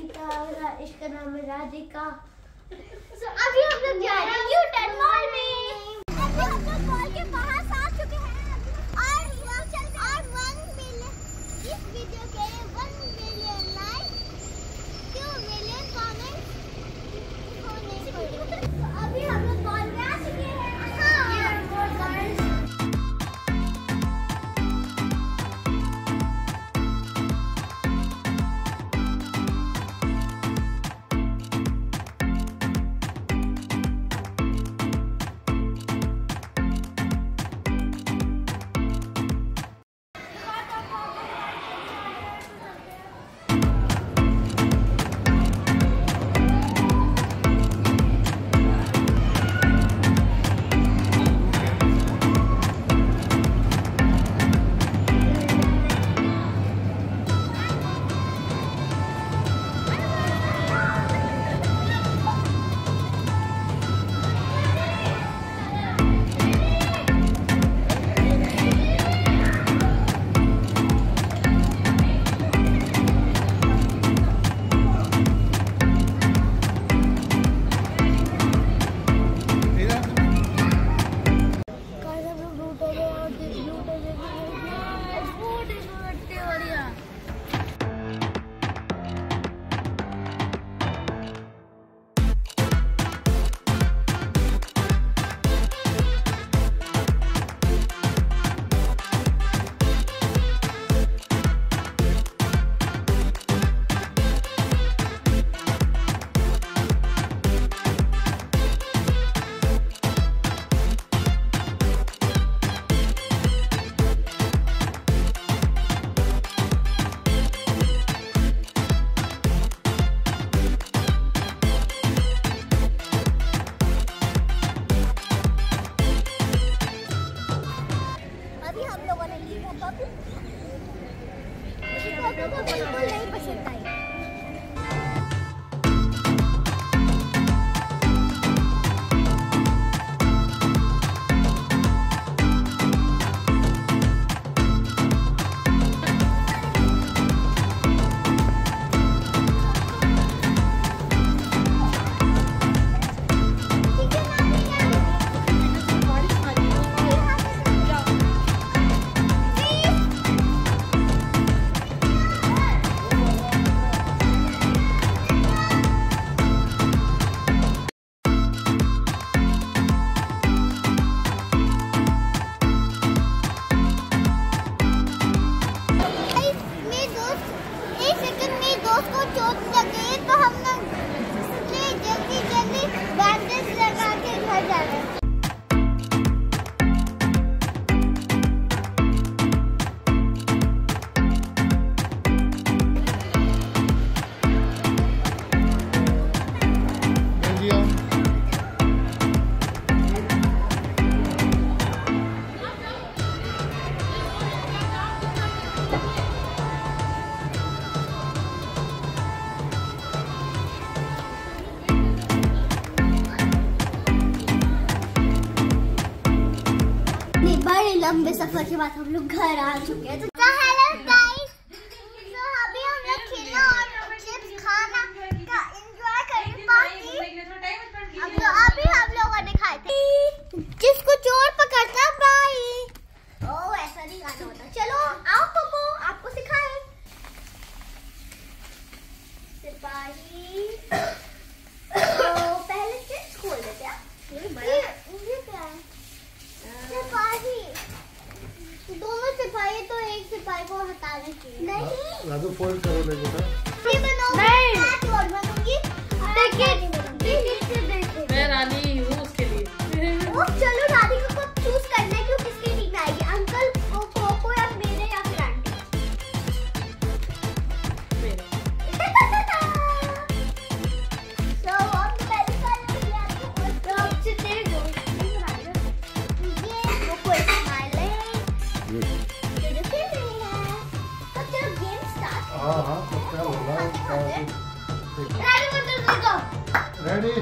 इसका नाम है राधिका। अभी हम लोग जा रहे हैं। Vamos a ponerle porcentaje. उसको चोट लगी तो हमने जल्दी जल्दी बैंडेज लगा के घर जाना के बाद हम लोग घर आ चुके हैं। तो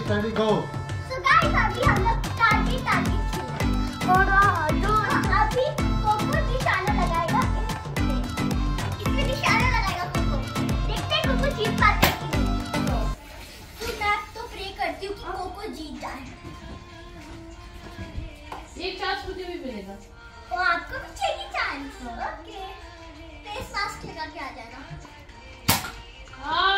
स्टडी गो सो गाइस अभी हम लोग टारगेट टारगेट खेले और जो अभी कोको निशाना लगाएगा इसमें निशाना लगाएगा कोको। देखते हैं कोको जीत पाता कि नहीं। तो, तो मैं तो प्रे करती हूँ कि हाँ। कोको जीत जाए। एक चांस मुझे भी मिलेगा। और आपको भी चाहिए चांस ओके तेज फास्ट खेला के आ जाना। हाँ।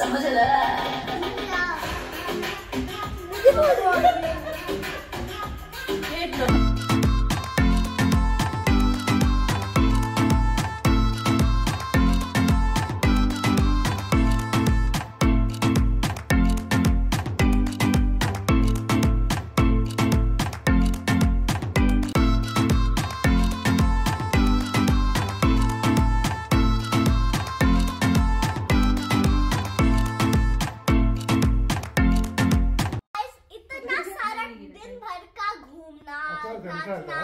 怎么是 人？看看。